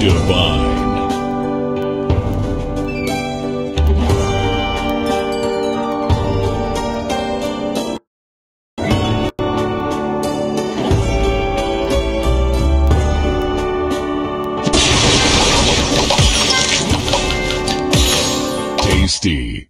Divine. Tasty.